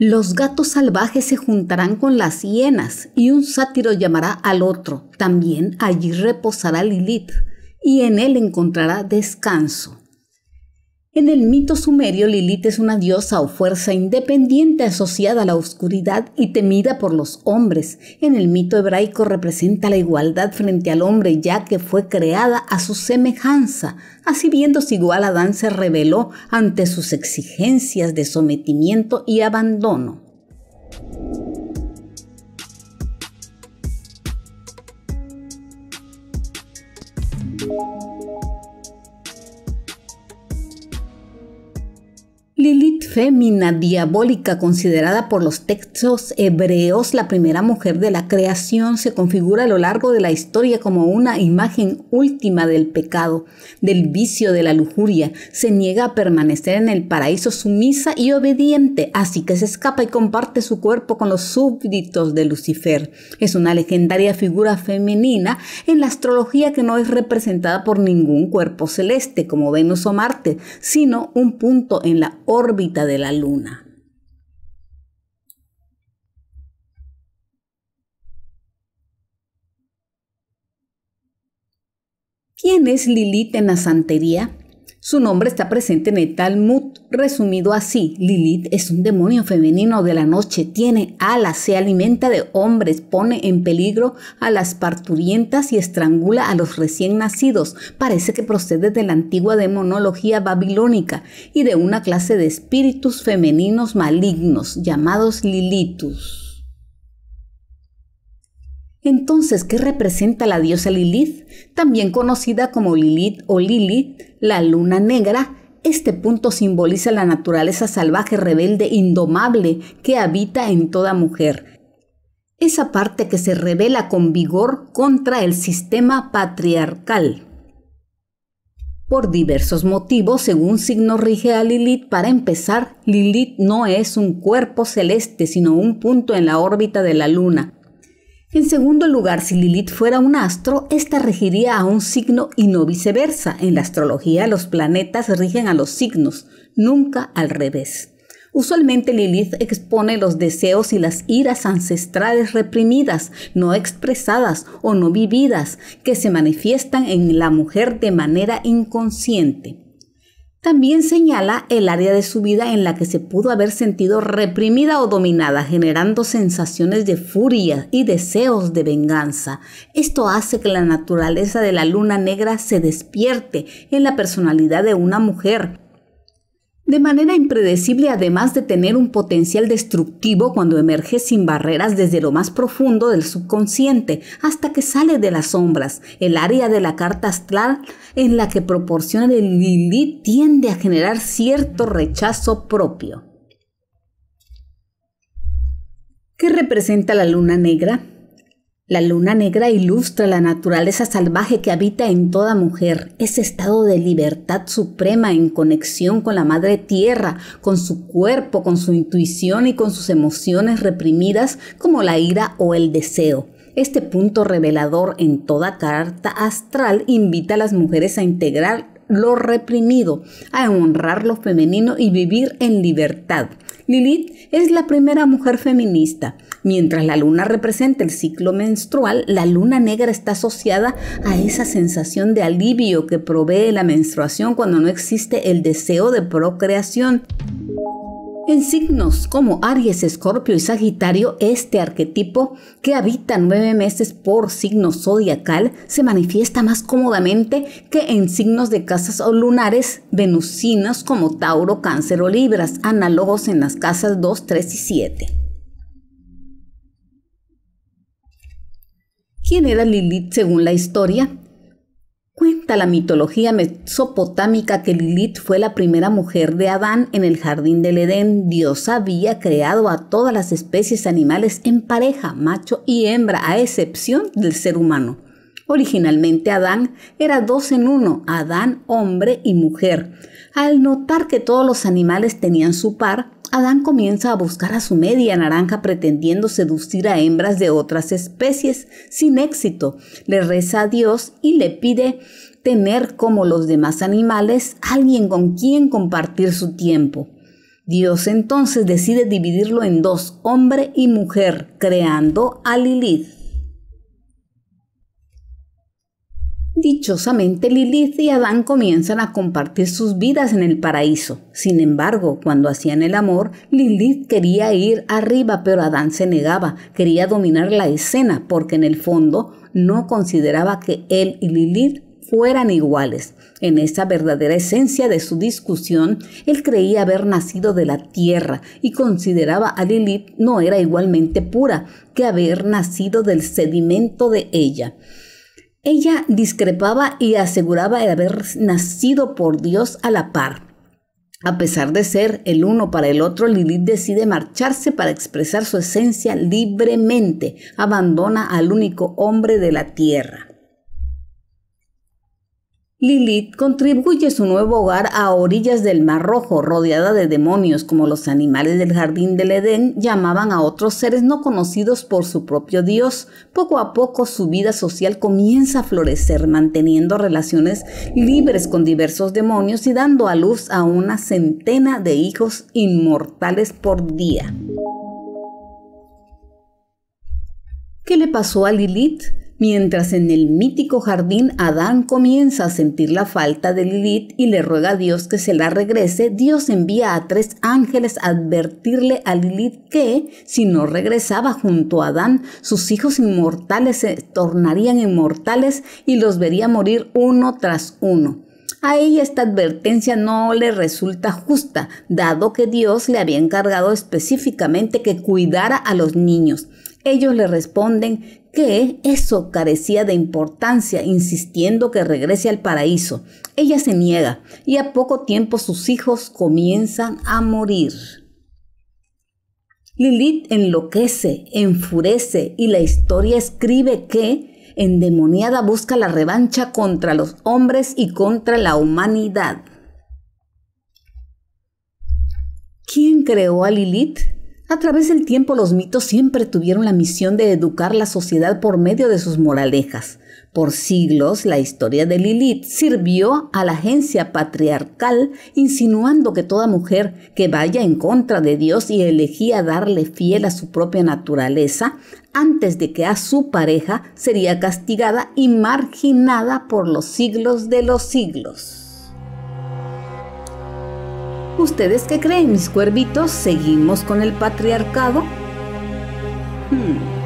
Los gatos salvajes se juntarán con las hienas y un sátiro llamará al otro. También allí reposará Lilith y en él encontrará descanso. En el mito sumerio, Lilith es una diosa o fuerza independiente asociada a la oscuridad y temida por los hombres. En el mito hebraico representa la igualdad frente al hombre, ya que fue creada a su semejanza. Así viéndose igual, Adán se rebeló ante sus exigencias de sometimiento y abandono. Lilith fémina diabólica, considerada por los textos hebreos la primera mujer de la creación, se configura a lo largo de la historia como una imagen última del pecado, del vicio, de la lujuria. Se niega a permanecer en el paraíso sumisa y obediente, así que se escapa y comparte su cuerpo con los súbditos de Lucifer. Es una legendaria figura femenina en la astrología que no es representada por ningún cuerpo celeste como Venus o Marte, sino un punto en la órbita de la Luna. ¿Quién es Lilith en la santería? Su nombre está presente en el Talmud, resumido así. Lilith es un demonio femenino de la noche, tiene alas, se alimenta de hombres, pone en peligro a las parturientas y estrangula a los recién nacidos. Parece que procede de la antigua demonología babilónica y de una clase de espíritus femeninos malignos llamados Lilitus. Entonces, ¿qué representa la diosa Lilith? También conocida como Lilith o Lilith, la luna negra. Este punto simboliza la naturaleza salvaje, rebelde, indomable que habita en toda mujer. Esa parte que se revela con vigor contra el sistema patriarcal. Por diversos motivos, según signo rige a Lilith, para empezar, Lilith no es un cuerpo celeste, sino un punto en la órbita de la luna. En segundo lugar, si Lilith fuera un astro, ésta regiría a un signo y no viceversa. En la astrología los planetas rigen a los signos, nunca al revés. Usualmente Lilith expone los deseos y las iras ancestrales reprimidas, no expresadas o no vividas, que se manifiestan en la mujer de manera inconsciente. También señala el área de su vida en la que se pudo haber sentido reprimida o dominada, generando sensaciones de furia y deseos de venganza. Esto hace que la naturaleza de la luna negra se despierte en la personalidad de una mujer, de manera impredecible, además de tener un potencial destructivo cuando emerge sin barreras desde lo más profundo del subconsciente hasta que sale de las sombras, el área de la carta astral en la que proporciona el Lilith tiende a generar cierto rechazo propio. ¿Qué representa la luna negra? La luna negra ilustra la naturaleza salvaje que habita en toda mujer, ese estado de libertad suprema en conexión con la madre tierra, con su cuerpo, con su intuición y con sus emociones reprimidas como la ira o el deseo. Este punto revelador en toda carta astral invita a las mujeres a integrar lo reprimido, a honrar lo femenino y vivir en libertad. Lilith es la primera mujer feminista. Mientras la luna representa el ciclo menstrual, la luna negra está asociada a esa sensación de alivio que provee la menstruación cuando no existe el deseo de procreación. En signos como Aries, Escorpio y Sagitario, este arquetipo, que habita nueve meses por signo zodiacal, se manifiesta más cómodamente que en signos de casas o lunares venusinos como Tauro, Cáncer o Libras, análogos en las casas 2, 3 y 7. ¿Quién era Lilith según la historia? Cuenta la mitología mesopotámica que Lilith fue la primera mujer de Adán en el jardín del Edén. Dios había creado a todas las especies animales en pareja, macho y hembra, a excepción del ser humano. Originalmente Adán era dos en uno, Adán hombre y mujer. Al notar que todos los animales tenían su par, Adán comienza a buscar a su media naranja pretendiendo seducir a hembras de otras especies sin éxito. Le reza a Dios y le pide tener como los demás animales alguien con quien compartir su tiempo. Dios entonces decide dividirlo en dos, hombre y mujer, creando a Lilith. Dichosamente Lilith y Adán comienzan a compartir sus vidas en el paraíso. Sin embargo, cuando hacían el amor, Lilith quería ir arriba, pero Adán se negaba, quería dominar la escena, porque en el fondo no consideraba que él y Lilith fueran iguales. En esa verdadera esencia de su discusión, él creía haber nacido de la tierra y consideraba a Lilith no era igualmente pura que haber nacido del sedimento de ella. Ella discrepaba y aseguraba de haber nacido por Dios a la par. A pesar de ser el uno para el otro, Lilith decide marcharse para expresar su esencia libremente. Abandona al único hombre de la tierra. Lilith contribuye su nuevo hogar a orillas del Mar Rojo, rodeada de demonios como los animales del jardín del Edén llamaban a otros seres no conocidos por su propio Dios. Poco a poco su vida social comienza a florecer, manteniendo relaciones libres con diversos demonios y dando a luz a una centena de hijos inmortales por día. ¿Qué le pasó a Lilith? Mientras en el mítico jardín Adán comienza a sentir la falta de Lilith y le ruega a Dios que se la regrese, Dios envía a tres ángeles a advertirle a Lilith que, si no regresaba junto a Adán, sus hijos inmortales se tornarían inmortales y los vería morir uno tras uno. A ella esta advertencia no le resulta justa, dado que Dios le había encargado específicamente que cuidara a los niños. Ellos le responden que eso carecía de importancia, insistiendo que regrese al paraíso. Ella se niega y a poco tiempo sus hijos comienzan a morir. Lilith enloquece, enfurece y la historia escribe que, endemoniada, busca la revancha contra los hombres y contra la humanidad. ¿Quién creó a Lilith? A través del tiempo los mitos siempre tuvieron la misión de educar la sociedad por medio de sus moralejas. Por siglos, la historia de Lilith sirvió a la agencia patriarcal, insinuando que toda mujer que vaya en contra de Dios y elegía darle fiel a su propia naturaleza, antes de que a su pareja sería castigada y marginada por los siglos de los siglos. ¿Ustedes qué creen, mis cuervitos? ¿Seguimos con el patriarcado? Hmm.